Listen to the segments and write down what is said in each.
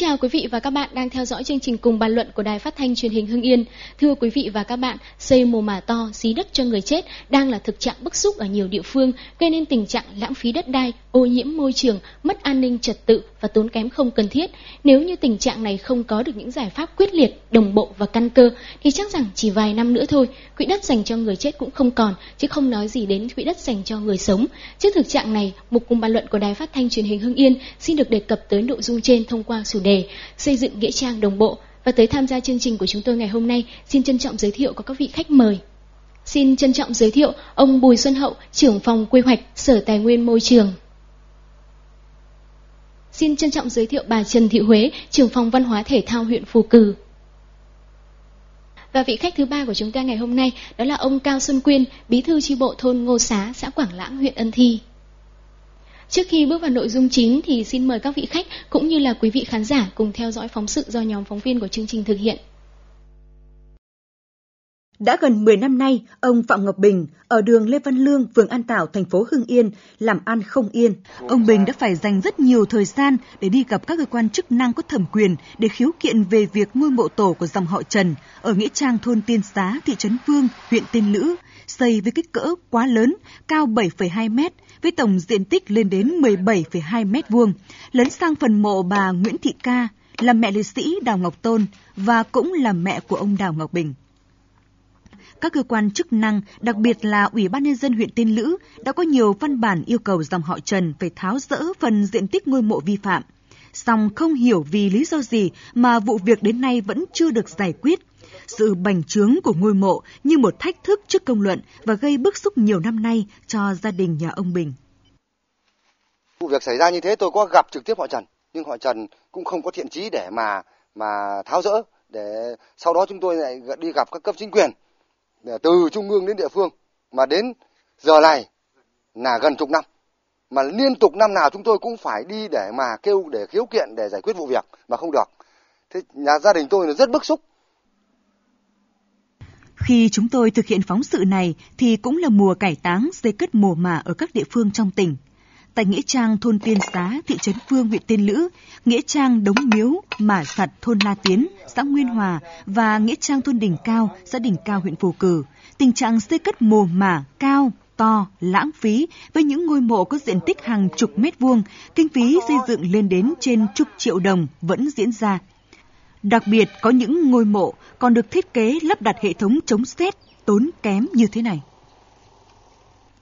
Chào quý vị và các bạn đang theo dõi chương trình cùng bàn luận của Đài Phát thanh Truyền hình Hưng Yên. Thưa quý vị và các bạn, xây mồ mả to, xí đất cho người chết đang là thực trạng bức xúc ở nhiều địa phương, gây nên tình trạng lãng phí đất đai, ô nhiễm môi trường, mất an ninh trật tự và tốn kém không cần thiết. Nếu như tình trạng này không có được những giải pháp quyết liệt, đồng bộ và căn cơ, thì chắc rằng chỉ vài năm nữa thôi, quỹ đất dành cho người chết cũng không còn, chứ không nói gì đến quỹ đất dành cho người sống. Trước thực trạng này, mục cùng bàn luận của Đài Phát thanh Truyền hình Hưng Yên xin được đề cập tới nội dung trên thông qua chủ đề xây dựng nghĩa trang đồng bộ và tới tham gia chương trình của chúng tôi ngày hôm nay xin trân trọng giới thiệu có các vị khách mời. Xin trân trọng giới thiệu ông Bùi Xuân Hậu, trưởng phòng quy hoạch Sở Tài nguyên Môi trường. Xin trân trọng giới thiệu bà Trần Thị Huế, trưởng phòng văn hóa thể thao huyện Phù Cử. Và vị khách thứ ba của chúng ta ngày hôm nay đó là ông Cao Xuân Quyên, bí thư chi bộ thôn Ngô Xá, xã Quảng Lãng, huyện Ân Thi. Trước khi bước vào nội dung chính thì xin mời các vị khách cũng như là quý vị khán giả cùng theo dõi phóng sự do nhóm phóng viên của chương trình thực hiện. Đã gần 10 năm nay, ông Phạm Ngọc Bình ở đường Lê Văn Lương, phường An Tảo, thành phố Hưng Yên làm ăn không yên. Ông Bình đã phải dành rất nhiều thời gian để đi gặp các cơ quan chức năng có thẩm quyền để khiếu kiện về việc ngôi mộ tổ của dòng họ Trần ở nghĩa trang thôn Tiên Xá, thị trấn Vương, huyện Tiên Lữ, xây với kích cỡ quá lớn, cao 7,2 mét, với tổng diện tích lên đến 17,2 mét vuông, lấn sang phần mộ bà Nguyễn Thị Ca, là mẹ liệt sĩ Đào Ngọc Tôn và cũng là mẹ của ông Đào Ngọc Bình. Các cơ quan chức năng, đặc biệt là Ủy ban Nhân dân huyện Tiên Lữ, đã có nhiều văn bản yêu cầu dòng họ Trần phải tháo rỡ phần diện tích ngôi mộ vi phạm. Song không hiểu vì lý do gì mà vụ việc đến nay vẫn chưa được giải quyết. Sự bành trướng của ngôi mộ như một thách thức trước công luận và gây bức xúc nhiều năm nay cho gia đình nhà ông Bình. Vụ việc xảy ra như thế tôi có gặp trực tiếp họ Trần, nhưng họ Trần cũng không có thiện chí để mà mà tháo rỡ để sau đó chúng tôi lại đi gặp các cấp chính quyền từ trung ương đến địa phương mà đến giờ này là gần chục năm mà liên tục năm nào chúng tôi cũng phải đi để mà kêu để khiếu kiện để giải quyết vụ việc mà không được thế nhà gia đình tôi là rất bức xúc khi chúng tôi thực hiện phóng sự này thì cũng là mùa cải táng dây cất mồ mả ở các địa phương trong tỉnh. Tại Nghĩa Trang thôn Tiên Xá, thị trấn Phương, huyện Tiên Lữ, Nghĩa Trang Đống Miếu, Mả Sặt, thôn La Tiến, xã Nguyên Hòa và Nghĩa Trang thôn Đỉnh Cao, xã Đỉnh Cao, huyện Phù Cử. Tình trạng xây cất mồ mả cao, to, lãng phí với những ngôi mộ có diện tích hàng chục mét vuông, kinh phí xây dựng lên đến trên chục triệu đồng vẫn diễn ra. Đặc biệt có những ngôi mộ còn được thiết kế lắp đặt hệ thống chống xét tốn kém như thế này.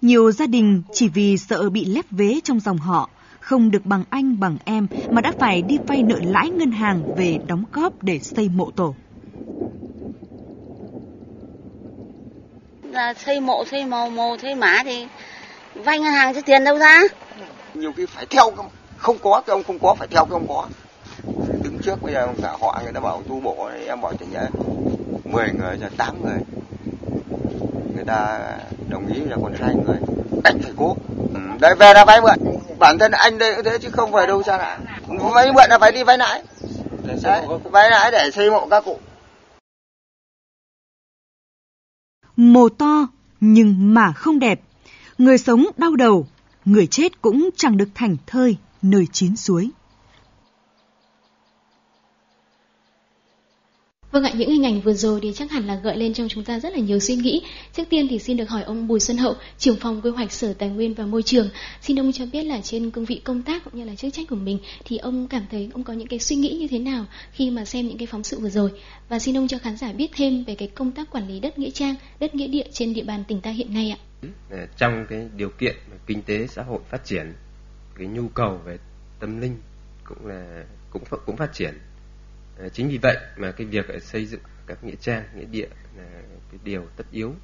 Nhiều gia đình chỉ vì sợ bị lép vế trong dòng họ, không được bằng anh bằng em mà đã phải đi vay nợ lãi ngân hàng về đóng góp để xây mộ tổ. Là xây mộ, xây mồ, mồ, xây mã thì vay ngân hàng cho tiền đâu ra? Nhiều khi phải theo, không có cái ông không có, phải theo cái ông có trước bây giờ cả họ người ta bảo tu bộ em bảo chẳng nhẽ 10 người giờ 8 người. Người ta đồng ý là còn hai người. Anh phải cố. Ừ, đấy về là vay mượn. Bản thân anh đây cũng thế chứ không phải đâu xa lạ vay mượn là phải đi vay lãi. Đấy, vay lãi để xây mộ các cụ. Mồ to nhưng mà không đẹp. Người sống đau đầu người chết cũng chẳng được thành thơi nơi chín suối Vâng ạ, những hình ảnh vừa rồi thì chắc hẳn là gợi lên trong chúng ta rất là nhiều suy nghĩ. Trước tiên thì xin được hỏi ông Bùi Xuân Hậu, trưởng phòng quy hoạch Sở Tài nguyên và Môi trường. Xin ông cho biết là trên cương vị công tác cũng như là chức trách của mình thì ông cảm thấy ông có những cái suy nghĩ như thế nào khi mà xem những cái phóng sự vừa rồi. Và xin ông cho khán giả biết thêm về cái công tác quản lý đất nghĩa trang, đất nghĩa địa trên địa bàn tỉnh ta hiện nay ạ. Ừ, ờ, trong cái điều kiện kinh tế xã hội phát triển, cái nhu cầu về tâm linh cũng là cũng cũng phát triển Ờ, chính vì vậy mà cái việc ờ, xây dựng các nghĩa trang, nghĩa địa là cái điều tất yếu.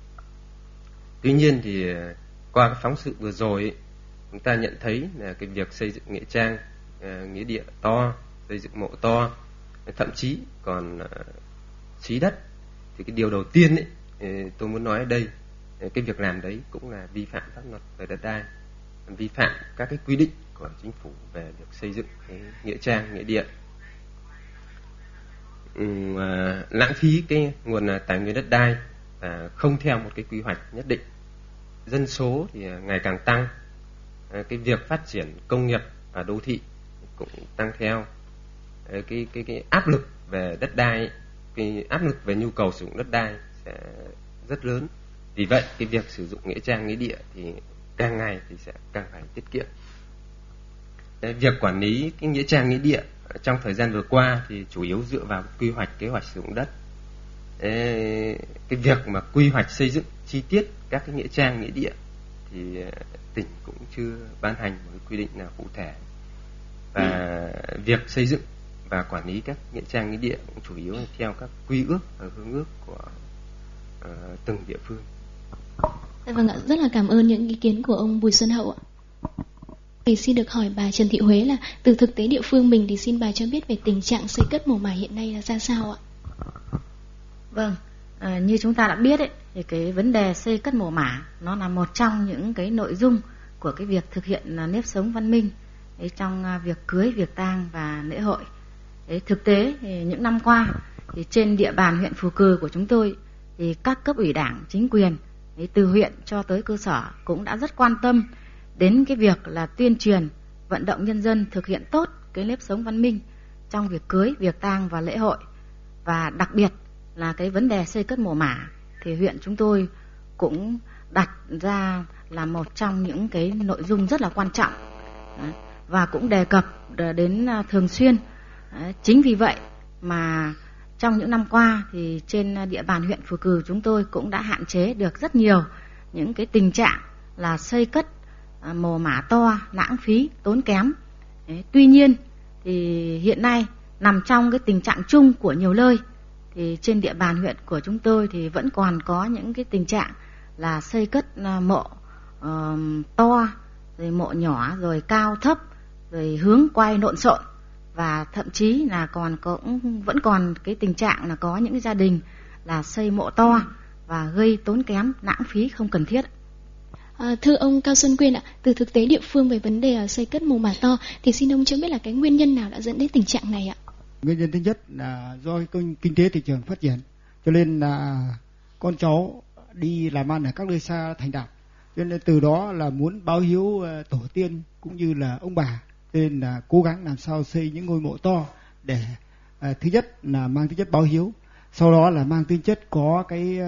Tuy nhiên thì ờ, qua cái phóng sự vừa rồi chúng ta nhận thấy là cái việc xây dựng nghĩa trang nghĩa địa to, xây dựng mộ to, thậm chí còn xí đất, thì cái điều đầu tiên ấy tôi muốn nói ở đây cái việc làm đấy cũng là vi phạm pháp luật về đất đai, vi phạm các cái quy định của chính phủ về việc xây dựng cái nghĩa trang, nghĩa địa. À, lãng phí cái nguồn à, tài nguyên đất đai và không theo một cái quy hoạch nhất định. Dân số thì à, ngày càng tăng cái việc phát triển công nghiệp và đô thị cũng tăng theo. Ờ, cái cái cái áp lực về đất đai, cái áp lực về nhu cầu sử dụng đất đai sẽ rất lớn. Vì vậy, cái việc sử dụng nghĩa trang, nghĩa địa thì càng ngày thì sẽ càng phải tiết kiệm. Việc quản lý cái nghĩa trang, nghĩa địa trong thời gian vừa qua thì chủ yếu dựa vào quy hoạch kế hoạch sử dụng đất cái việc mà quy hoạch xây dựng chi tiết các cái nghĩa trang nghĩa địa thì ờ, tỉnh cũng chưa ban hành một quy định nào cụ thể và ừ. việc xây dựng và quản lý các nghĩa trang nghĩa địa cũng chủ yếu là theo các quy ước và hướng ước của uh, từng địa phương. Dạ vâng ạ, rất là cảm ơn những ý kiến của ông Bùi Xuân Hậu ạ. Thì xin được hỏi bà Trần Thị Huế là từ thực tế địa phương mình thì xin bà cho biết về tình trạng xây cất mồ mả hiện nay là ra sao ạ? Vâng, à, như chúng ta đã biết ấy, thì cái vấn đề xây cất mồ mả nó là một trong những cái nội dung của cái việc thực hiện à, nếp sống văn minh ấy, trong à, việc cưới, việc tang và lễ hội. Đấy, thực tế thì những năm qua thì trên địa bàn huyện Phù Cừ của chúng tôi thì các cấp ủy đảng, chính quyền ấy, từ huyện cho tới cơ sở cũng đã rất quan tâm đến cái việc là tuyên truyền, vận động nhân dân thực hiện tốt cái nếp sống văn minh trong việc cưới, việc tang và lễ hội. Và đặc biệt là cái vấn đề xây cất mồ mả thì huyện chúng tôi cũng đặt ra là một trong những cái nội dung rất là quan trọng. Và cũng đề cập đến à, thường xuyên. Chính vì vậy mà trong những năm qua thì trên à, địa bàn huyện Phù Cử chúng tôi cũng đã hạn chế được rất nhiều những cái tình trạng là xây cất À, mồ mả to, lãng phí, tốn kém. tuy nhiên thì hiện nay nằm trong cái tình trạng chung của nhiều nơi thì trên địa bàn huyện của chúng tôi thì vẫn còn có những cái tình trạng là xây cất à, mộ uh, to rồi mộ nhỏ rồi cao thấp rồi hướng quay lộn xộn và thậm chí là còn cũng vẫn còn cái tình trạng là có những gia đình là xây mộ to và gây tốn kém lãng phí không cần thiết. À, thưa ông Cao Xuân Quyên ạ, từ thực tế địa phương về vấn đề ờ, xây cất mồ mả to thì xin ông cho biết là cái nguyên nhân nào đã dẫn đến tình trạng này ạ? Nguyên nhân thứ nhất là do kinh tế thị trường phát triển, cho nên là con cháu đi làm ăn ở các nơi xa thành đạt, cho nên từ đó là muốn báo hiếu ờ, tổ tiên cũng như là ông bà nên là cố gắng làm sao xây những ngôi mộ to để à, thứ nhất là mang tính chất báo hiếu sau đó là mang tính chất có cái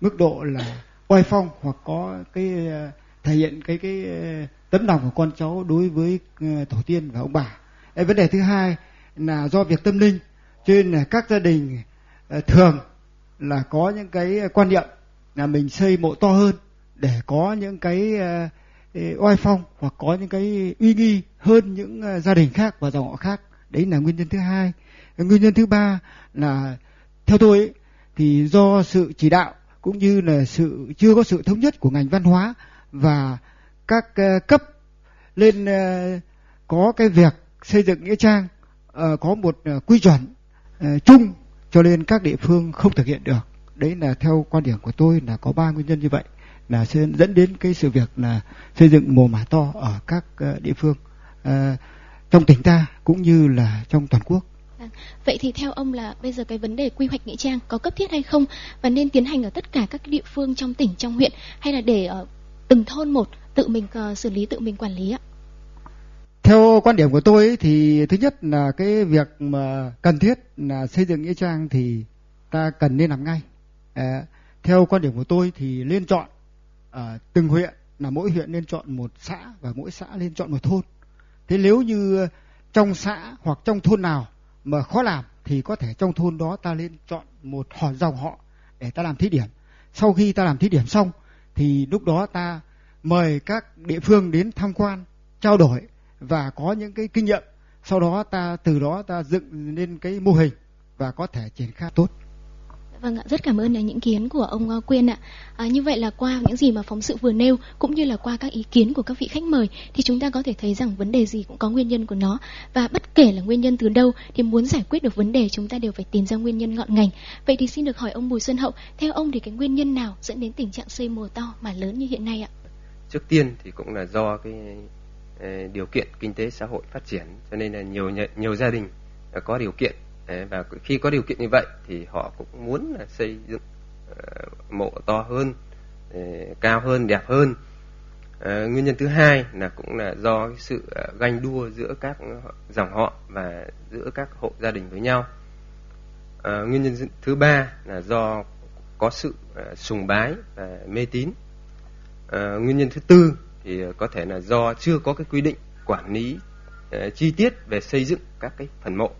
mức độ là oai phong hoặc có cái ờ, thể hiện cái cái ờ, tấm lòng của con cháu đối với ờ, tổ tiên và ông bà. Vấn đề thứ hai là do việc tâm linh cho nên là các gia đình thường là có những cái quan niệm là mình xây mộ to hơn để có những cái oai phong hoặc có những cái uy nghi hơn những gia đình khác và dòng họ khác. Đấy là nguyên nhân thứ hai. Nguyên nhân thứ ba là theo tôi ấy, thì do sự chỉ đạo cũng như là sự chưa có sự thống nhất của ngành văn hóa và các uh, cấp lên uh, có cái việc xây dựng nghĩa trang uh, có một uh, quy chuẩn uh, chung cho nên các địa phương không thực hiện được đấy là theo quan điểm của tôi là có ba nguyên nhân như vậy là sẽ dẫn đến cái sự việc là xây dựng mồ mả to ở các uh, địa phương uh, trong tỉnh ta cũng như là trong toàn quốc. Vâng. Vậy thì theo ông là bây giờ cái vấn đề quy hoạch nghĩa trang có cấp thiết hay không và nên tiến hành ở tất cả các địa phương trong tỉnh trong huyện hay là để ở từng thôn một tự mình uh, xử lý tự mình quản lý ạ? Theo quan điểm của tôi ấy, thì thứ nhất là cái việc mà cần thiết là xây dựng nghĩa trang thì ta cần nên làm ngay. À, theo quan điểm của tôi thì nên chọn ở từng huyện là mỗi huyện nên chọn một xã và mỗi xã nên chọn một thôn. Thế nếu như trong xã hoặc trong thôn nào mà khó làm thì có thể trong thôn đó ta lên chọn một họ dòng họ để ta làm thí điểm. Sau khi ta làm thí điểm xong thì lúc đó ta mời các địa phương đến tham quan, trao đổi và có những cái kinh nghiệm. Sau đó ta từ đó ta dựng lên cái mô hình và có thể triển khai tốt. Vâng ạ, rất cảm ơn những kiến của ông ờ, Quyên ạ. À, như vậy là qua những gì mà phóng sự vừa nêu cũng như là qua các ý kiến của các vị khách mời thì chúng ta có thể thấy rằng vấn đề gì cũng có nguyên nhân của nó và bất kể là nguyên nhân từ đâu thì muốn giải quyết được vấn đề chúng ta đều phải tìm ra nguyên nhân ngọn ngành. Vậy thì xin được hỏi ông Bùi Xuân Hậu, theo ông thì cái nguyên nhân nào dẫn đến tình trạng xây mồ to mà lớn như hiện nay ạ? Trước tiên thì cũng là do cái ờ, điều kiện kinh tế xã hội phát triển cho nên là nhiều nhiều gia đình có điều kiện và khi có điều kiện như vậy thì họ cũng muốn là xây dựng uh, mộ to hơn uh, cao hơn đẹp hơn À, nguyên nhân thứ hai là cũng là do cái sự à, ganh đua giữa các dòng họ và giữa các hộ gia đình với nhau. À, nguyên nhân thứ ba là do có sự sùng bái và mê tín. À, nguyên nhân thứ tư thì có thể là do chưa có cái quy định quản lý chi tiết về xây dựng các cái phần mộ.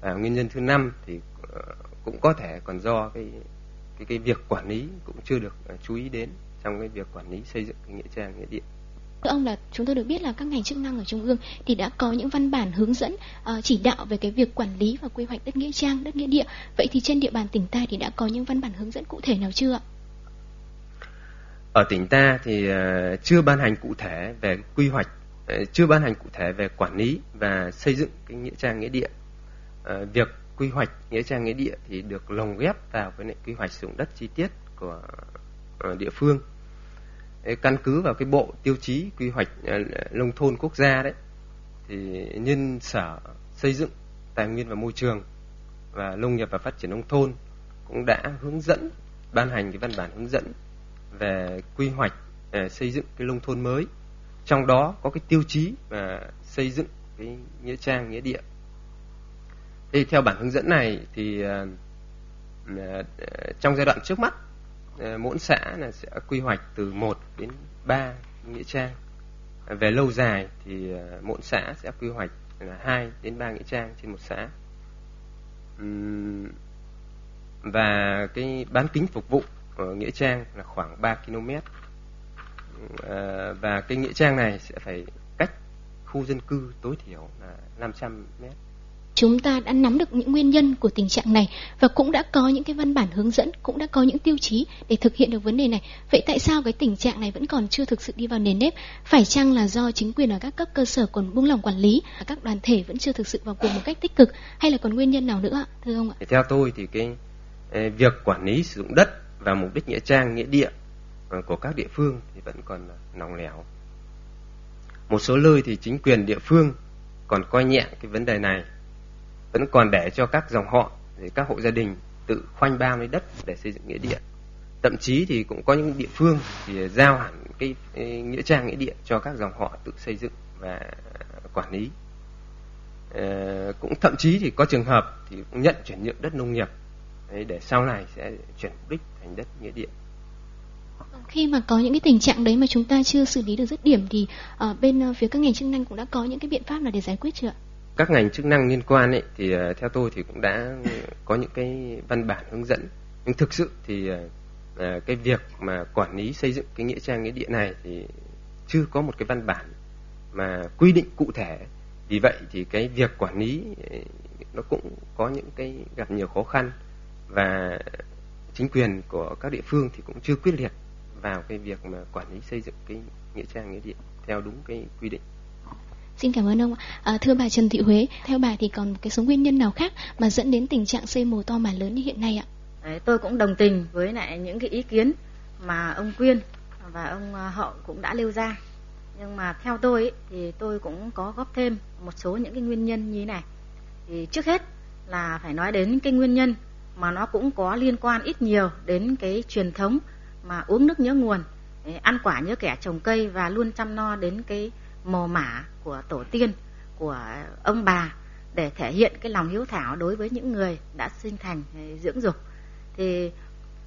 À, nguyên nhân thứ năm thì à, cũng có thể còn do cái cái cái việc quản lý cũng chưa được à, chú ý đến trong cái việc quản lý xây dựng cái nghĩa trang nghĩa địa Thưa ông là chúng tôi được biết là các ngành chức năng ở trung ương thì đã có những văn bản hướng dẫn uh, chỉ đạo về cái việc quản lý và quy hoạch đất nghĩa trang, đất nghĩa địa. Vậy thì trên địa bàn tỉnh ta thì đã có những văn bản hướng dẫn cụ thể nào chưa ạ? Ở tỉnh ta thì uh, chưa ban hành cụ thể về quy hoạch, uh, chưa ban hành cụ thể về quản lý và xây dựng cái nghĩa trang nghĩa địa. Ờ, việc quy hoạch nghĩa trang nghĩa địa thì được lồng ghép vào với quy hoạch sử dụng đất chi tiết của ờ, địa phương. Căn cứ vào cái bộ tiêu chí quy hoạch ờ, nông thôn quốc gia đấy, thì nhân sở xây dựng, tài nguyên và môi trường và nông nghiệp và phát triển nông thôn cũng đã hướng dẫn, ban hành cái văn bản hướng dẫn về quy hoạch xây dựng cái nông thôn mới. Trong đó có cái tiêu chí và xây dựng cái nghĩa trang nghĩa địa thì theo bản hướng dẫn này thì uh, trong giai đoạn trước mắt Ờ, mỗi xã là sẽ quy hoạch từ 1 đến 3 nghĩa trang. Về lâu dài thì ờ, mỗi xã sẽ quy hoạch là 2 đến 3 nghĩa trang trên một xã. Và cái bán kính phục vụ ở nghĩa trang là khoảng 3 km ờ, và cái nghĩa trang này sẽ phải cách khu dân cư tối thiểu là 500 mét chúng ta đã nắm được những nguyên nhân của tình trạng này và cũng đã có những cái văn bản hướng dẫn, cũng đã có những tiêu chí để thực hiện được vấn đề này. Vậy tại sao cái tình trạng này vẫn còn chưa thực sự đi vào nền nếp? Phải chăng là do chính quyền ở các cấp cơ sở còn buông lỏng quản lý, các đoàn thể vẫn chưa thực sự vào cuộc một cách tích cực hay là còn nguyên nhân nào nữa thưa ông ạ? Theo tôi thì cái việc quản lý sử dụng đất và mục đích nghĩa trang, nghĩa địa ờ, của các địa phương thì vẫn còn nòng lẻo. Một số nơi thì chính quyền địa phương còn coi nhẹ cái vấn đề này vẫn còn để cho các dòng họ các hộ gia đình tự khoanh ba lấy đất để xây dựng nghĩa địa. Thậm chí thì cũng có những địa phương thì giao hẳn cái, nghĩa trang nghĩa địa cho các dòng họ tự xây dựng và quản lý. À, cũng thậm chí thì có trường hợp thì cũng nhận chuyển nhượng đất nông nghiệp. Để sau này sẽ chuyển mục đích thành đất nghĩa địa. Vâng, khi mà có những cái tình trạng đấy mà chúng ta chưa xử lý được dứt điểm thì ở bên ờ, phía các ngành chức năng cũng đã có những cái biện pháp nào để giải quyết chưa ạ? Các ngành chức năng liên quan ấy, thì ờ, theo tôi thì cũng đã có những cái văn bản hướng dẫn. Nhưng thực sự thì ờ, ờ, cái việc mà quản lý xây dựng cái nghĩa trang nghĩa địa này thì chưa có một cái văn bản mà quy định cụ thể. Vì vậy thì cái việc quản lý nó cũng có những cái gặp nhiều khó khăn và chính quyền của các địa phương thì cũng chưa quyết liệt vào cái việc mà quản lý xây dựng cái nghĩa trang nghĩa địa theo đúng cái quy định. Xin cảm ơn ông. À, thưa bà Trần Thị Huế, theo bà thì còn một cái số nguyên nhân nào khác mà dẫn đến tình trạng xây mồ to mà lớn như hiện nay ạ? Đấy, tôi cũng đồng tình với lại những cái ý kiến mà ông Quyên và ông à, Hậu cũng đã nêu ra. Nhưng mà theo tôi ý, thì tôi cũng có góp thêm một số những cái nguyên nhân như thế này. Thì trước hết là phải nói đến cái nguyên nhân mà nó cũng có liên quan ít nhiều đến cái truyền thống mà uống nước nhớ nguồn, ăn quả nhớ kẻ trồng cây và luôn chăm no đến cái mồ mả của tổ tiên của ông bà để thể hiện cái lòng hiếu thảo đối với những người đã sinh thành ờ, dưỡng dục. Thì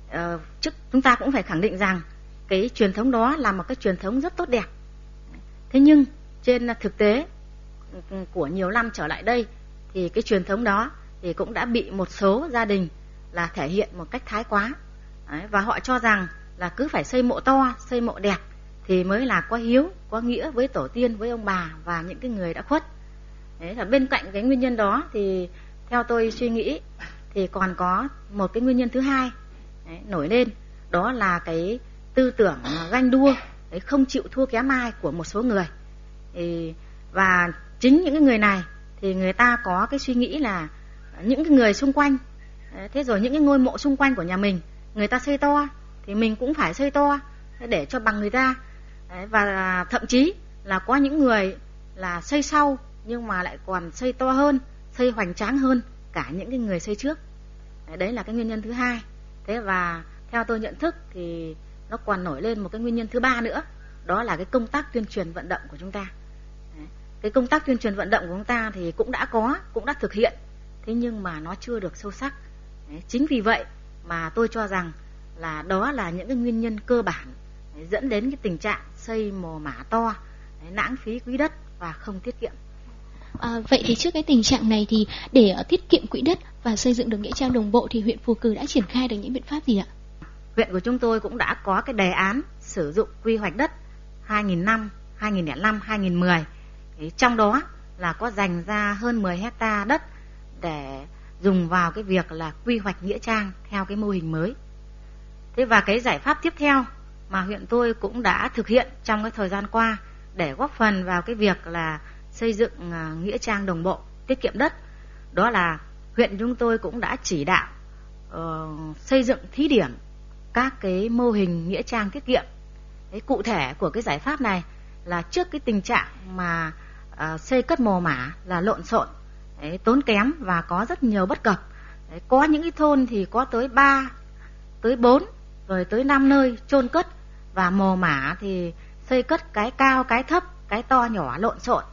uh, trước chúng ta cũng phải khẳng định rằng cái truyền thống đó là một cái truyền thống rất tốt đẹp. Thế nhưng trên thực tế ừ, của nhiều năm trở lại đây thì cái truyền thống đó thì cũng đã bị một số gia đình là thể hiện một cách thái quá. Đấy, và họ cho rằng là cứ phải xây mộ to xây mộ đẹp thì mới là có hiếu có nghĩa với tổ tiên với ông bà và những cái người đã khuất. Đấy là bên cạnh cái nguyên nhân đó thì theo tôi suy nghĩ thì còn có một cái nguyên nhân thứ hai đấy, nổi lên. Đó là cái tư tưởng ganh đua đấy, không chịu thua kém ai của một số người. Thì, và chính những cái người này thì người ta có cái suy nghĩ là những cái người xung quanh thế rồi những cái ngôi mộ xung quanh của nhà mình người ta xây to thì mình cũng phải xây to để cho bằng người ta và thậm chí là có những người là xây sau nhưng mà lại còn xây to hơn xây hoành tráng hơn cả những cái người xây trước. Đấy, đấy là cái nguyên nhân thứ hai. Thế và theo tôi nhận thức thì nó còn nổi lên một cái nguyên nhân thứ ba nữa đó là cái công tác tuyên truyền vận động của chúng ta. Cái công tác tuyên truyền vận động của chúng ta thì cũng đã có cũng đã thực hiện thế nhưng mà nó chưa được sâu sắc. Chính vì vậy mà tôi cho rằng là đó là những cái nguyên nhân cơ bản dẫn đến cái tình trạng xây mồ mả to lãng phí quỹ đất và không tiết kiệm À, vậy thì trước cái tình trạng này thì để uh, tiết kiệm quỹ đất và xây dựng được nghĩa trang đồng bộ thì huyện Phù Cử đã triển khai được những biện pháp gì ạ? Huyện của chúng tôi cũng đã có cái đề án sử dụng quy hoạch đất 2005, 2005, 2010. Thì trong đó là có dành ra hơn 10 hecta đất để dùng vào cái việc là quy hoạch nghĩa trang theo cái mô hình mới. Thế và cái giải pháp tiếp theo mà huyện tôi cũng đã thực hiện trong cái thời gian qua để góp phần vào cái việc là xây dựng à, nghĩa trang đồng bộ tiết kiệm đất. Đó là huyện chúng tôi cũng đã chỉ đạo uh, xây dựng thí điểm các cái mô hình nghĩa trang tiết kiệm. Cái cụ thể của cái giải pháp này là trước cái tình trạng mà uh, xây cất mồ mả là lộn xộn đấy, tốn kém và có rất nhiều bất cập. Đấy, có những cái thôn thì có tới 3 tới 4 rồi tới 5 nơi chôn cất và mồ mả thì xây cất cái cao, cái thấp, cái to, nhỏ, lộn xộn.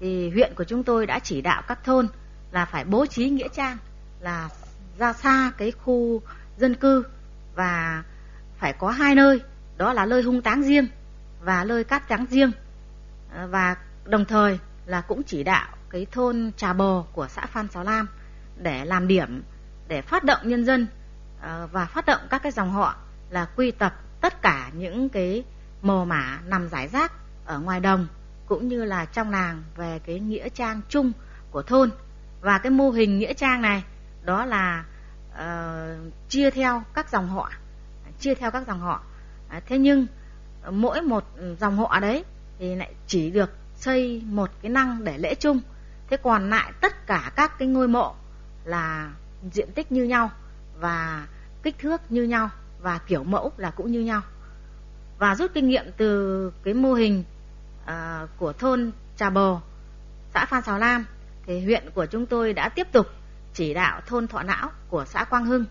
Thì huyện của chúng tôi đã chỉ đạo các thôn là phải bố trí nghĩa trang, là ra xa cái khu dân cư và phải có hai nơi, đó là nơi hung táng riêng và nơi cát trắng riêng. Và đồng thời là cũng chỉ đạo cái thôn trà bò của xã phan xáo lam để làm điểm, để phát động nhân dân ờ, và phát động các cái dòng họ là quy tập tất cả những cái mồ mả nằm rải rác ở ngoài đồng cũng như là trong làng về cái nghĩa trang chung của thôn. Và cái mô hình nghĩa trang này đó là uh, chia theo các dòng họ chia theo các dòng họ. À, thế nhưng mỗi một dòng họ đấy thì lại chỉ được xây một cái năng để lễ chung. Thế còn lại tất cả các cái ngôi mộ là diện tích như nhau và kích thước như nhau và kiểu mẫu là cũng như nhau. Và rút kinh nghiệm từ cái mô hình à, của thôn Trà Bồ, xã Phan Xào Lam, thì huyện của chúng tôi đã tiếp tục chỉ đạo thôn Thọ Não của xã Quang Hưng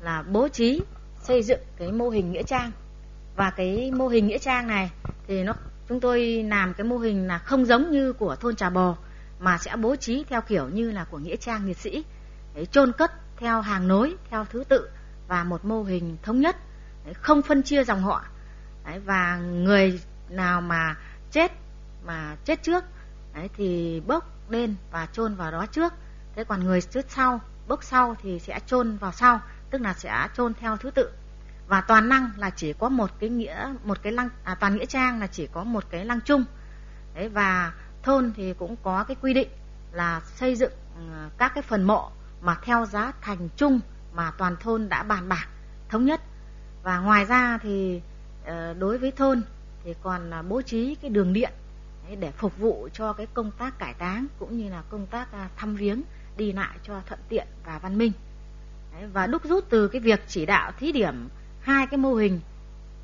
là bố trí xây dựng cái mô hình nghĩa trang. Và cái mô hình nghĩa trang này thì nó chúng tôi làm cái mô hình là không giống như của thôn Trà Bò mà sẽ bố trí theo kiểu như là của nghĩa trang liệt sĩ. Chôn cất theo hàng nối theo thứ tự và một mô hình thống nhất không phân chia dòng họ. Và người nào mà chết mà chết trước đấy, thì bốc lên và chôn vào đó trước. Thế còn người chết sau bốc sau thì sẽ chôn vào sau tức là sẽ chôn theo thứ tự. Và toàn năng là chỉ có một cái nghĩa một cái lăng à, toàn nghĩa trang là chỉ có một cái lăng chung đấy và thôn thì cũng có cái quy định là xây dựng ờ, các cái phần mộ mà theo giá thành chung mà toàn thôn đã bàn bạc, thống nhất và ngoài ra thì ờ, đối với thôn thì còn à, bố trí cái đường điện để phục vụ cho cái công tác cải táng cũng như là công tác à, thăm viếng, đi lại cho thuận tiện và văn minh và đúc rút từ cái việc chỉ đạo thí điểm hai cái mô hình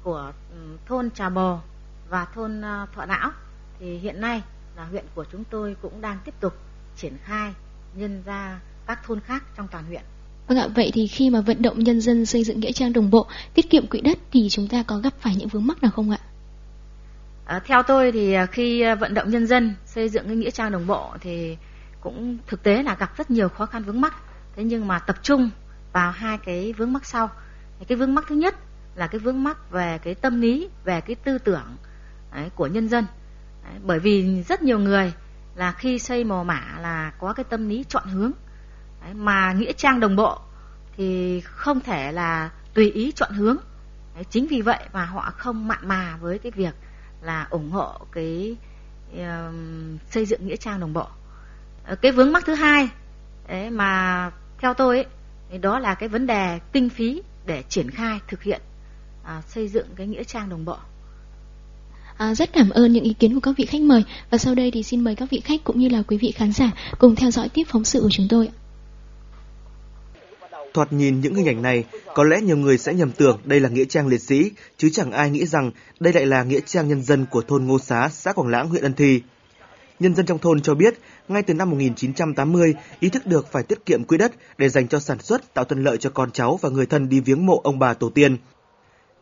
của ừ, thôn Trà Bò và thôn à, Thọ Não thì hiện nay là huyện của chúng tôi cũng đang tiếp tục triển khai nhân ra các thôn khác trong toàn huyện. Vâng ạ, vậy thì khi mà vận động nhân dân xây dựng nghĩa trang đồng bộ, tiết kiệm quỹ đất thì chúng ta có gặp phải những vướng mắc nào không ạ? À, theo tôi thì à, khi à, vận động nhân dân xây dựng cái nghĩa trang đồng bộ thì cũng thực tế là gặp rất nhiều khó khăn vướng mắc. Thế nhưng mà tập trung vào hai cái vướng mắc sau. Cái vướng mắc thứ nhất là cái vướng mắc về cái tâm lý, về cái tư tưởng ấy, của nhân dân. Đấy, bởi vì rất nhiều người là khi xây mồ mả là có cái tâm lý chọn hướng. Đấy, mà nghĩa trang đồng bộ thì không thể là tùy ý chọn hướng. Đấy, chính vì vậy mà họ không mặn mà với cái việc là ủng hộ cái uh, xây dựng nghĩa trang đồng bộ ờ, cái vướng mắc thứ hai đấy mà theo tôi ấy, đó là cái vấn đề kinh phí để triển khai thực hiện uh, xây dựng cái nghĩa trang đồng bộ À, rất cảm ơn những ý kiến của các vị khách mời và sau đây thì xin mời các vị khách cũng như là quý vị khán giả cùng theo dõi tiếp phóng sự của chúng tôi. Thoạt nhìn những hình ảnh này, có lẽ nhiều người sẽ nhầm tưởng đây là nghĩa trang liệt sĩ, chứ chẳng ai nghĩ rằng đây lại là nghĩa trang nhân dân của thôn Ngô Xá, xã Quảng Lãng, huyện Ân Thi. Nhân dân trong thôn cho biết, ngay từ năm 1980, ý thức được phải tiết kiệm quỹ đất để dành cho sản xuất, tạo thuận lợi cho con cháu và người thân đi viếng mộ ông bà tổ tiên.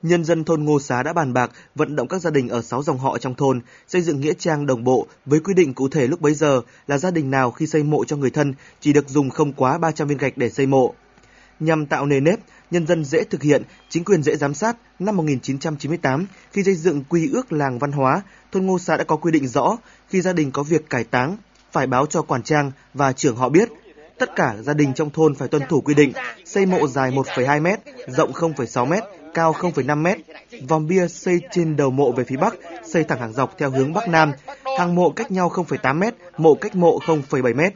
Nhân dân thôn Ngô Xá đã bàn bạc vận động các gia đình ở 6 dòng họ trong thôn xây dựng nghĩa trang đồng bộ với quy định cụ thể lúc bấy giờ là gia đình nào khi xây mộ cho người thân chỉ được dùng không quá 300 viên gạch để xây mộ. Nhằm tạo nề nếp, nhân dân dễ thực hiện, chính quyền dễ giám sát, năm 1998 khi xây dựng quy ước làng văn hóa, thôn Ngô Xá đã có quy định rõ khi gia đình có việc cải táng phải báo cho quản trang và trưởng họ biết. Tất cả gia đình trong thôn phải tuân thủ quy định, xây mộ dài 1,2 m, rộng 0,6 m, cao 0,5 mét. Vòng bia xây trên đầu mộ về phía bắc, xây thẳng hàng dọc theo hướng bắc nam. Hàng mộ cách nhau 0,8 mét, mộ cách mộ 0,7 mét.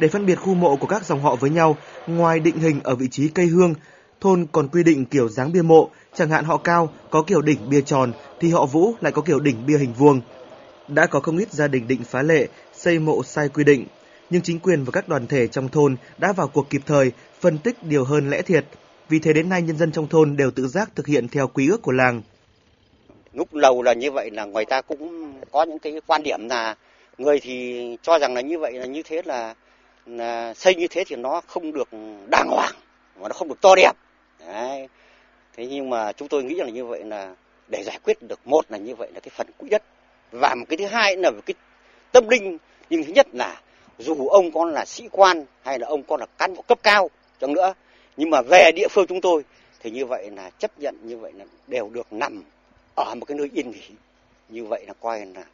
Để phân biệt khu mộ của các dòng họ với nhau, ngoài định hình ở vị trí cây hương, thôn còn quy định kiểu dáng bia mộ, chẳng hạn họ cao có kiểu đỉnh bia tròn thì họ Vũ lại có kiểu đỉnh bia hình vuông. Đã có không ít gia đình định phá lệ, xây mộ sai quy định, nhưng chính quyền và các đoàn thể trong thôn đã vào cuộc kịp thời, phân tích điều hơn lẽ thiệt, vì thế đến nay nhân dân trong thôn đều tự giác thực hiện theo quy ước của làng. Lúc đầu là như vậy là người ta cũng có những cái quan điểm là người thì cho rằng là như vậy là như thế là, là xây như thế thì nó không được đàng hoàng và nó không được to đẹp. Đấy. Thế nhưng mà chúng tôi nghĩ là như vậy là để giải quyết được, một là như vậy là cái phần quỹ đất và một cái thứ hai là cái tâm linh nhưng thứ nhất là dù ông con là sĩ quan hay là ông con là cán bộ cấp cao chẳng nữa, nhưng mà về địa phương chúng tôi thì như vậy là chấp nhận, như vậy là đều được nằm ở một cái nơi yên nghỉ như vậy là coi là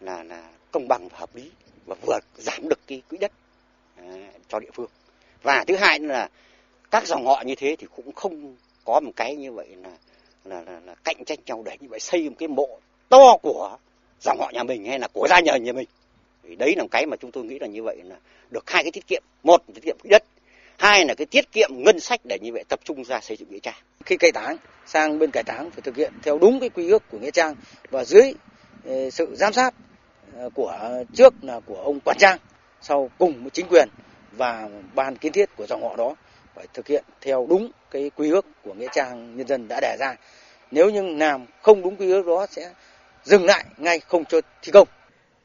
là là công bằng và hợp lý và vừa giảm được cái quỹ đất À, cho địa phương. Và thứ hai là các dòng họ như thế thì cũng không có một cái như vậy là là, là, là cạnh tranh nhau để như vậy xây một cái mộ to của dòng họ nhà mình hay là của gia nhà nhà mình. Thì đấy là một cái mà chúng tôi nghĩ là như vậy là được hai cái tiết kiệm. Một tiết kiệm quỹ đất hai là cái tiết kiệm ngân sách để như vậy tập trung ra xây dựng nghĩa trang. Khi cải táng sang bên cải táng phải thực hiện theo đúng cái quy ước của nghĩa trang và dưới ờ, sự giám sát ờ, của trước là của ông quản trang sau cùng với chính quyền và ban kiến thiết của dòng họ đó phải thực hiện theo đúng cái quy ước của nghĩa trang nhân dân đã đề ra nếu như làm không đúng quy ước đó sẽ dừng lại ngay không cho thi công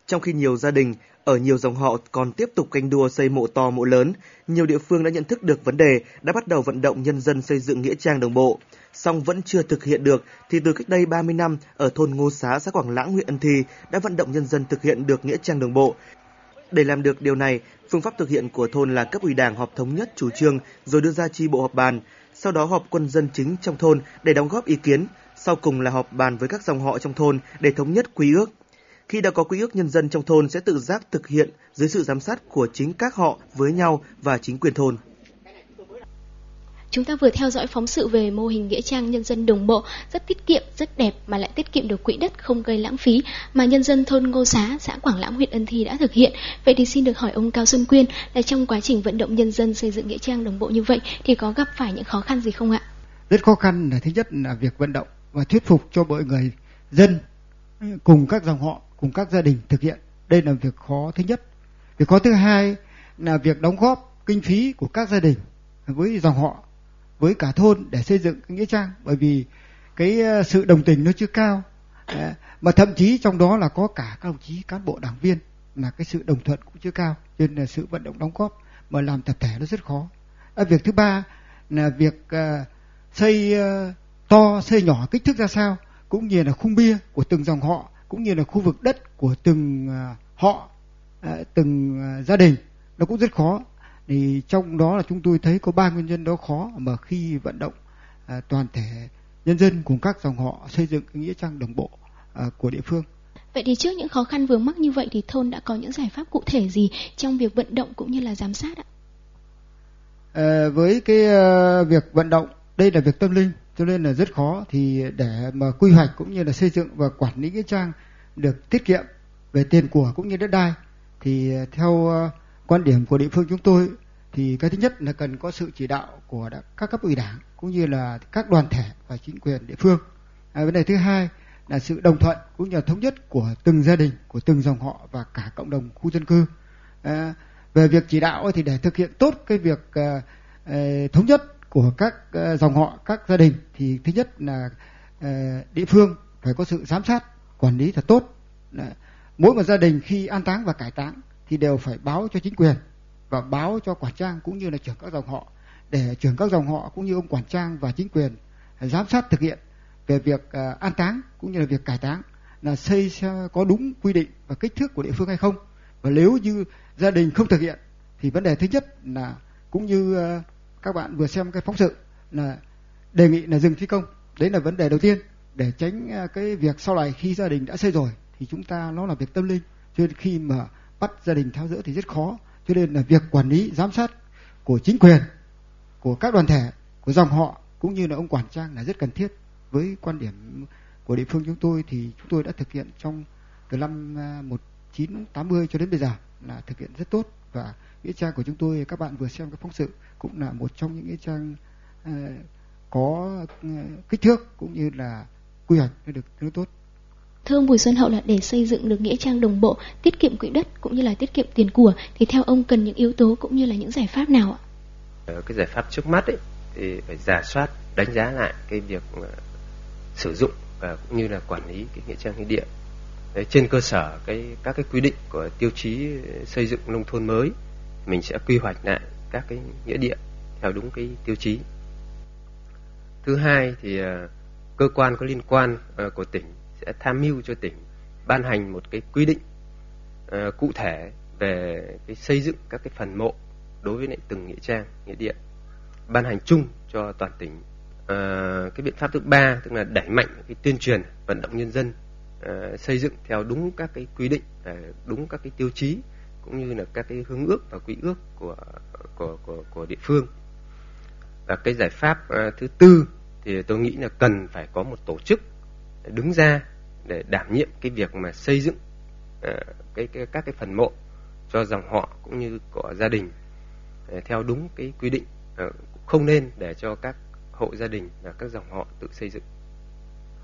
trong khi nhiều gia đình ở nhiều dòng họ còn tiếp tục canh đua xây mộ to mộ lớn, nhiều địa phương đã nhận thức được vấn đề, đã bắt đầu vận động nhân dân xây dựng nghĩa trang đồng bộ. Song vẫn chưa thực hiện được thì từ cách đây 30 năm ở thôn Ngô Xá, xã Quảng Lãng, huyện Ân Thi đã vận động nhân dân thực hiện được nghĩa trang đồng bộ. Để làm được điều này, phương pháp thực hiện của thôn là cấp ủy đảng họp thống nhất chủ trương rồi đưa ra chi bộ họp bàn, sau đó họp quân dân chính trong thôn để đóng góp ý kiến, sau cùng là họp bàn với các dòng họ trong thôn để thống nhất quy ước. Khi đã có quy ước nhân dân trong thôn sẽ tự giác thực hiện dưới sự giám sát của chính các họ với nhau và chính quyền thôn. Chúng ta vừa theo dõi phóng sự về mô hình nghĩa trang nhân dân đồng bộ, rất tiết kiệm, rất đẹp mà lại tiết kiệm được quỹ đất không gây lãng phí mà nhân dân thôn Ngô Xá, xã Quảng Lãng, huyện Ân Thi đã thực hiện. Vậy thì xin được hỏi ông Cao Xuân Quyên là trong quá trình vận động nhân dân xây dựng nghĩa trang đồng bộ như vậy thì có gặp phải những khó khăn gì không ạ? Rất khó khăn là thứ nhất là việc vận động và thuyết phục cho mọi người dân cùng các dòng họ cùng các gia đình thực hiện đây là việc khó thứ nhất việc khó thứ hai là việc đóng góp kinh phí của các gia đình với dòng họ với cả thôn để xây dựng nghĩa trang bởi vì cái ờ, sự đồng tình nó chưa cao. Ờ, mà thậm chí trong đó là có cả các đồng chí cán bộ đảng viên là cái sự đồng thuận cũng chưa cao cho nên là sự vận động đóng góp mà làm tập thể nó rất khó. À, việc thứ ba là việc uh, xây uh, to xây nhỏ kích thước ra sao cũng như là khung bia của từng dòng họ cũng như là khu vực đất của từng họ từng gia đình nó cũng rất khó thì trong đó là chúng tôi thấy có ba nguyên nhân đó khó mà khi vận động toàn thể nhân dân cùng các dòng họ xây dựng nghĩa trang đồng bộ của địa phương Vậy thì trước những khó khăn vướng mắc như vậy thì thôn đã có những giải pháp cụ thể gì trong việc vận động cũng như là giám sát ạ? À, với cái uh, việc vận động đây là việc tâm linh cho nên là rất khó thì để mà quy hoạch cũng như là xây dựng và quản lý nghĩa trang được tiết kiệm về tiền của cũng như đất đai thì theo ờ, quan điểm của địa phương chúng tôi thì cái thứ nhất là cần có sự chỉ đạo của các cấp ủy đảng cũng như là các đoàn thể và chính quyền địa phương. À, vấn đề thứ hai là sự đồng thuận cũng như là thống nhất của từng gia đình của từng dòng họ và cả cộng đồng khu dân cư. À, về việc chỉ đạo thì để thực hiện tốt cái việc à, à thống nhất của các à, dòng họ các gia đình thì thứ nhất là à, địa phương phải có sự giám sát quản lý thật tốt. À, mỗi một gia đình khi an táng và cải táng thì đều phải báo cho chính quyền và báo cho quản trang cũng như là trưởng các dòng họ. Để trưởng các dòng họ cũng như ông quản trang và chính quyền giám sát thực hiện về việc uh, an táng cũng như là việc cải táng là xây có đúng quy định và kích thước của địa phương hay không. Và nếu như gia đình không thực hiện thì vấn đề thứ nhất là cũng như uh, các bạn vừa xem cái phóng sự là đề nghị là dừng thi công. Đấy là vấn đề đầu tiên. Để tránh uh, cái việc sau này khi gia đình đã xây rồi thì chúng ta nó là việc tâm linh. Cho nên khi mà bắt gia đình tháo rỡ thì rất khó. Cho nên là việc quản lý giám sát của chính quyền của các đoàn thể của dòng họ cũng như là ông quản trang là rất cần thiết. Với quan điểm của địa phương chúng tôi thì chúng tôi đã thực hiện trong từ năm à, 1980 cho đến bây giờ là thực hiện rất tốt. Và nghĩa trang của chúng tôi các bạn vừa xem cái phóng sự cũng là một trong những nghĩa trang uh, có à, kích thước cũng như là quy hoạch được rất tốt. Thưa Bùi Xuân Hậu là để xây dựng được nghĩa trang đồng bộ, tiết kiệm quỹ đất cũng như là tiết kiệm tiền của thì theo ông cần những yếu tố cũng như là những giải pháp nào ạ? Ờ, cái giải pháp trước mắt ấy thì phải giả soát đánh giá lại cái việc ờ, sử dụng và cũng như là quản lý cái nghĩa trang nghĩa địa Đấy, trên cơ sở cái các cái quy định của tiêu chí xây dựng nông thôn mới mình sẽ quy hoạch lại các cái nghĩa địa theo đúng cái tiêu chí thứ hai thì ờ, cơ quan có liên quan của tỉnh sẽ tham mưu cho tỉnh ban hành một cái quy định uh, cụ thể về cái xây dựng các cái phần mộ đối với lại từng nghĩa trang nghĩa địa ban hành chung cho toàn tỉnh. Uh, cái biện pháp thứ ba tức là đẩy mạnh cái tuyên truyền vận động nhân dân uh, xây dựng theo đúng các cái quy định đúng các cái tiêu chí cũng như là các cái hướng ước và quy ước của của của, của địa phương. Và cái giải pháp thứ tư thì tôi nghĩ là cần phải có một tổ chức đứng ra để đảm nhiệm cái việc mà xây dựng ờ, cái, cái các cái phần mộ cho dòng họ cũng như của gia đình ờ, theo đúng cái quy định ờ, không nên để cho các hộ gia đình và các dòng họ tự xây dựng.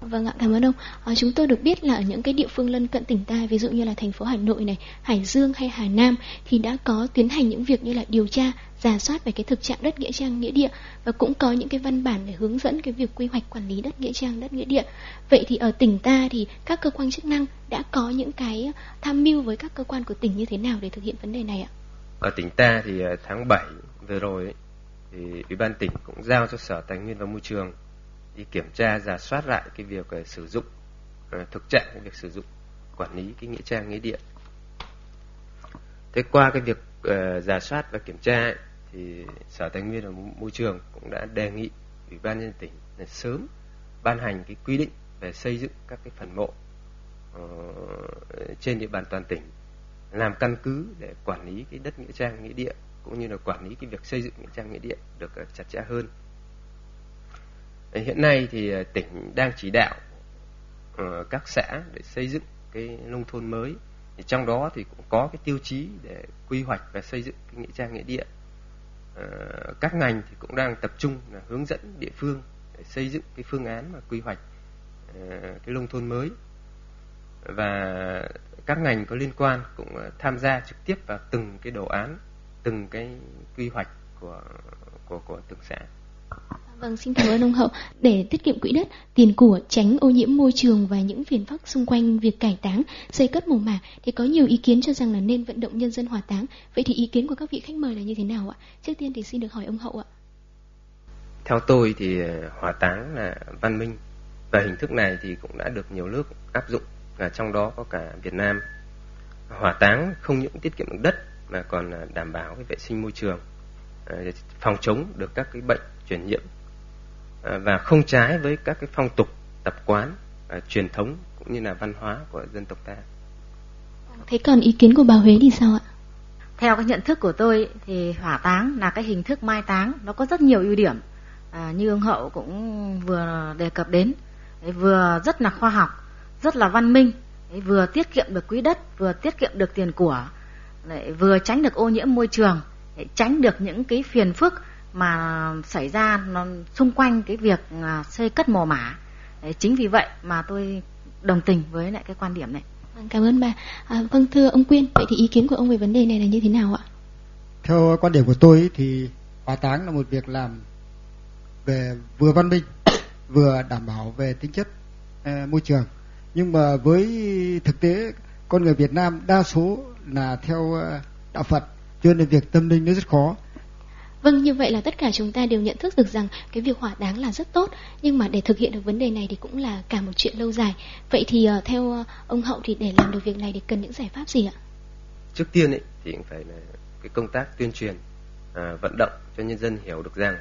Vâng ạ, cảm ơn ông. À, chúng tôi được biết là ở những cái địa phương lân cận tỉnh ta, ví dụ như là thành phố Hà Nội này, Hải Dương hay Hà Nam thì đã có tiến hành những việc như là điều tra, giả soát về cái thực trạng đất nghĩa trang nghĩa địa và cũng có những cái văn bản để hướng dẫn cái việc quy hoạch quản lý đất nghĩa trang đất nghĩa địa. Vậy thì ở tỉnh ta thì các cơ quan chức năng đã có những cái tham mưu với các cơ quan của tỉnh như thế nào để thực hiện vấn đề này ạ? Ở tỉnh ta thì ờ, tháng 7 vừa rồi ấy, thì ủy ban tỉnh cũng giao cho sở tài nguyên và môi trường đi kiểm tra giả soát lại cái việc uh, sử dụng uh, thực trạng cái việc sử dụng quản lý cái nghĩa trang nghĩa địa. Thế qua cái việc ờ, uh, giả soát và kiểm tra ấy, thì sở tài nguyên và môi trường cũng đã đề nghị ủy ban nhân tỉnh là sớm ban hành cái quy định về xây dựng các cái phần mộ uh, trên địa bàn toàn tỉnh làm căn cứ để quản lý cái đất nghĩa trang nghĩa địa cũng như là quản lý cái việc xây dựng nghĩa trang nghĩa địa được chặt chẽ hơn hiện nay thì ờ, tỉnh đang chỉ đạo ờ, các xã để xây dựng cái nông thôn mới. Thì trong đó thì cũng có cái tiêu chí để quy hoạch và xây dựng cái nghĩa trang nghĩa địa. Ờ, các ngành thì cũng đang tập trung là hướng dẫn địa phương để xây dựng cái phương án mà quy hoạch cái nông thôn mới. Và các ngành có liên quan cũng tham gia trực tiếp vào từng cái đồ án, từng cái quy hoạch của của của từng xã. Vâng, xin cảm ơn ông Hậu. Để tiết kiệm quỹ đất, tiền của, tránh ô nhiễm môi trường và những phiền phức xung quanh việc cải táng, xây cất mồ mả thì có nhiều ý kiến cho rằng là nên vận động nhân dân hỏa táng. Vậy thì ý kiến của các vị khách mời là như thế nào ạ? Trước tiên thì xin được hỏi ông Hậu ạ. Theo tôi thì ờ, hỏa táng là văn minh và hình thức này thì cũng đã được nhiều nước áp dụng và trong đó có cả Việt Nam. Hỏa táng không những tiết kiệm được đất mà còn ờ, đảm bảo cái vệ sinh môi trường ờ, phòng chống được các cái bệnh truyền nhiễm và không trái với các cái phong tục tập quán truyền thống cũng như là văn hóa của dân tộc ta. Thế còn ý kiến của bà Huế thì sao ạ? Theo cái nhận thức của tôi thì hỏa táng là cái hình thức mai táng nó có rất nhiều ưu điểm à, như ông hậu cũng vừa đề cập đến vừa rất là khoa học rất là văn minh vừa tiết kiệm được quỹ đất vừa tiết kiệm được tiền của lại vừa tránh được ô nhiễm môi trường để tránh được những cái phiền phức mà xảy ra nó xung quanh cái việc à, xây cất mồ mả. Đấy, chính vì vậy mà tôi đồng tình với lại cái quan điểm này. Vâng, cảm ơn bà. À, vâng thưa ông quyên vậy thì ý kiến của ông về vấn đề này là như thế nào ạ? Theo quan điểm của tôi thì hỏa táng là một việc làm về vừa văn minh vừa đảm bảo về tính chất uh, môi trường. Nhưng mà với thực tế con người Việt Nam đa số là theo ờ, đạo Phật cho nên việc tâm linh nó rất khó Vâng, như vậy là tất cả chúng ta đều nhận thức được rằng cái việc hỏa đáng là rất tốt, nhưng mà để thực hiện được vấn đề này thì cũng là cả một chuyện lâu dài. Vậy thì uh, theo uh, ông Hậu thì để làm được việc này thì cần những giải pháp gì ạ? Trước tiên ấy thì cũng phải là cái công tác tuyên truyền, à, vận động cho nhân dân hiểu được rằng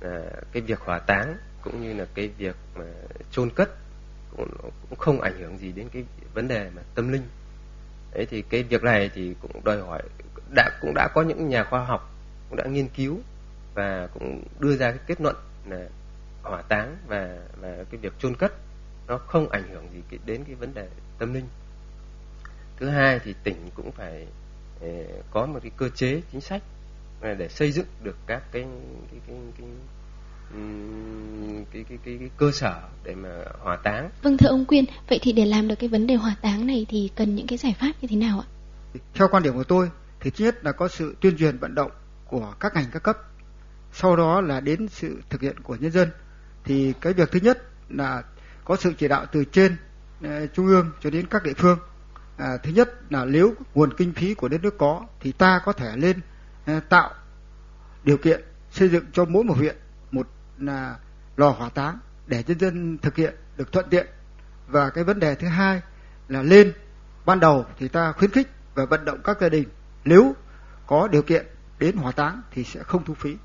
à, cái việc hỏa táng cũng như là cái việc mà chôn cất cũng, cũng không ảnh hưởng gì đến cái vấn đề mà tâm linh. Đấy thì cái việc này thì cũng đòi hỏi đã cũng đã có những nhà khoa học cũng đã nghiên cứu và cũng đưa ra cái kết luận là hỏa táng và và cái việc chôn cất nó không ảnh hưởng gì đến cái vấn đề tâm linh thứ hai thì tỉnh cũng phải ờ, có một cái cơ chế chính sách để xây dựng được các cái cái cái cái cái, cái, cái, cái cơ sở để mà hỏa táng. Vâng thưa ông Quyên, vậy thì để làm được cái vấn đề hỏa táng này thì cần những cái giải pháp như thế nào ạ? Theo quan điểm của tôi thì thứ nhất là có sự tuyên truyền vận động của các ngành các cấp. Sau đó là đến sự thực hiện của nhân dân. Thì cái việc thứ nhất là có sự chỉ đạo từ trên ờ, trung ương cho đến các địa phương. À, thứ nhất là nếu nguồn kinh phí của đất nước có thì ta có thể lên ờ, tạo điều kiện xây dựng cho mỗi một huyện một là lò hỏa táng để nhân dân thực hiện được thuận tiện. Và cái vấn đề thứ hai là lên ban đầu thì ta khuyến khích và vận động các gia đình nếu có điều kiện đến hỏa táng thì sẽ không thu phí.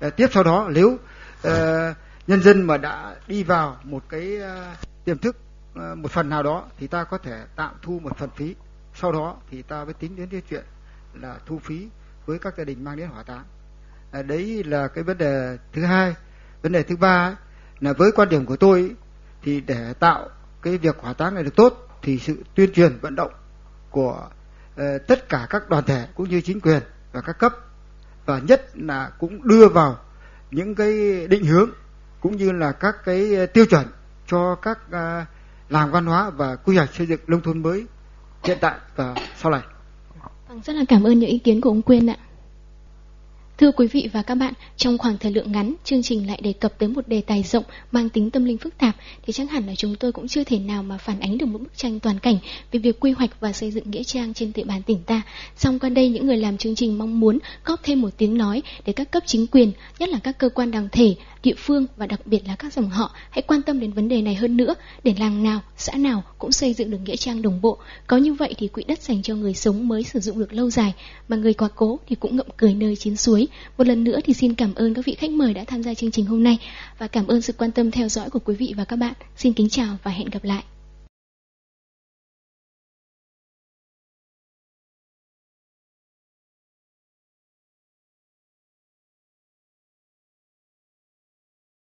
À, tiếp sau đó nếu à, nhân dân mà đã đi vào một cái à, tiềm thức à, một phần nào đó thì ta có thể tạm thu một phần phí. Sau đó thì ta mới tính đến cái chuyện là thu phí với các gia đình mang đến hỏa táng. À, đấy là cái vấn đề thứ hai. Vấn đề thứ ba ấy, là với quan điểm của tôi thì để tạo cái việc hỏa táng này được tốt thì sự tuyên truyền vận động của uh, tất cả các đoàn thể cũng như chính quyền và các cấp và nhất là cũng đưa vào những cái định hướng cũng như là các cái ờ, tiêu chuẩn cho các à, làng văn hóa và quy hoạch xây dựng nông thôn mới hiện tại và sau này. Vâng, rất là cảm ơn những ý kiến của ông Quyên ạ. Thưa quý vị và các bạn, trong khoảng thời lượng ngắn, chương trình lại đề cập tới một đề tài rộng mang tính tâm linh phức tạp thì chắc hẳn là chúng tôi cũng chưa thể nào mà phản ánh được một bức tranh toàn cảnh về việc quy hoạch và xây dựng nghĩa trang trên địa bàn tỉnh ta. Song qua đây những người làm chương trình mong muốn góp thêm một tiếng nói để các cấp chính quyền, nhất là các cơ quan đoàn thể, địa phương và đặc biệt là các dòng họ hãy quan tâm đến vấn đề này hơn nữa để làng nào, xã nào cũng xây dựng được nghĩa trang đồng bộ. Có như vậy thì quỹ đất dành cho người sống mới sử dụng được lâu dài, mà người quá cố thì cũng ngậm cười nơi chiến suối. Một lần nữa thì xin cảm ơn các vị khách mời đã tham gia chương trình hôm nay và cảm ơn sự quan tâm theo dõi của quý vị và các bạn. Xin kính chào và hẹn gặp lại.